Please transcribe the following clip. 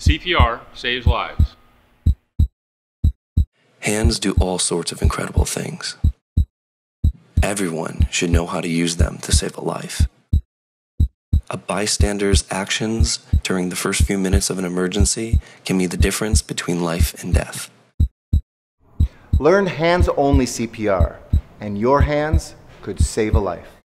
CPR saves lives. Hands do all sorts of incredible things. Everyone should know how to use them to save a life. A bystander's actions during the first few minutes of an emergency can be the difference between life and death. Learn hands only CPR, and your hands could save a life.